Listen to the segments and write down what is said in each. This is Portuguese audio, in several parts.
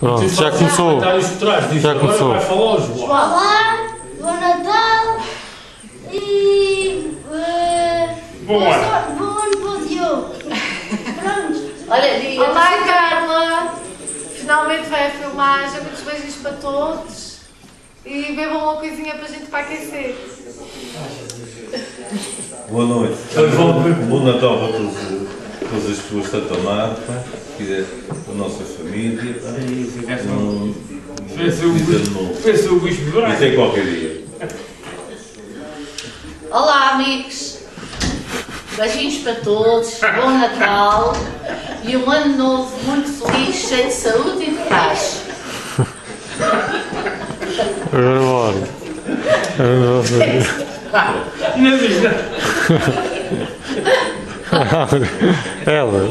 Pronto, já começou. Trás disso. Já Agora começou. vai falar o João. Olá, bom Natal e eh, Bom boa ano. bom ano para o Diogo. Pronto. Olha, diga Olá, Carla! Finalmente vai a filmagem. Muitos beijos para todos. E bebam uma coisinha para a gente para aquecer. Boa noite. Então, Bom Natal para todos, todas as pessoas que estão a tomar, pá, que é a nossa família. pá. Um Fez o feliz ano novo. fez o bicho de até branco. qualquer dia. Olá, amigos. Beijinhos para todos. Bom Natal. E um ano novo muito feliz, cheio de saúde e de paz. Agora. Não diz nada. Ela.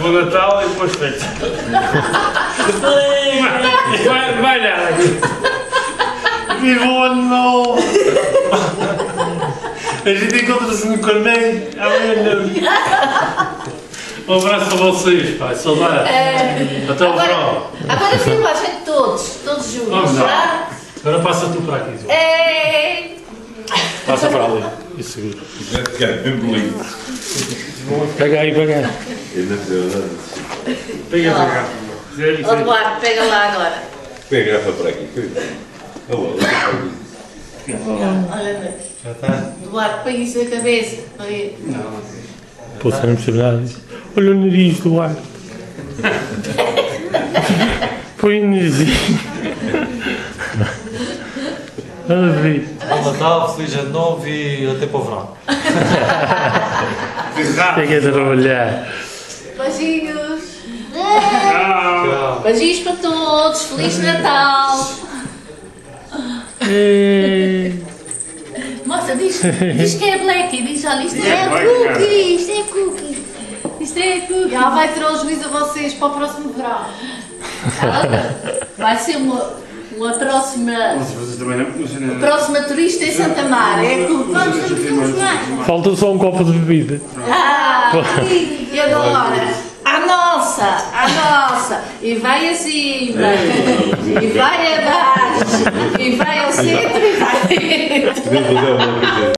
Bom Natal e depois feito. Vai, vai nada. Viva o ano novo! A gente encontra-se no Carneiro amanhã. Um abraço para vocês, pá. Saudade. Até o verão. Agora, agora filmagem de todos, todos juntos, Vamos lá. tá? Agora passa tu para aqui. Ei! Passa para ali. Já mesmo lindo. Pega aí, pega aí. Pega Ó. Duarte, pega lá agora. Pega a garrafa para aqui. Alô, Olha, Duarte, põe isso na cabeça. Põe- Pô, não percebe nada disso. Olha o nariz do ar. Põe energia. Olha ver. Bom Natal, feliz ano novo e até para o verão. Que trabalhar. Beijinhos! Tchau. Beijinhos para todos, Feliz Natal! É. Moça, diz, diz que é black, diz olha, isto É é. cookie, isto é cookie. Isto é cookie. Ela vai ter um juízo a vocês para o próximo verão. Vai ser uma, uma próxima, não. próxima turista em Santa Mar. É cookie. Vamos ter mais. Falta só um copo de bebida. Ah, e agora? A nossa, a nossa. E vai acima, e vai abaixo, e vai ao centro e vai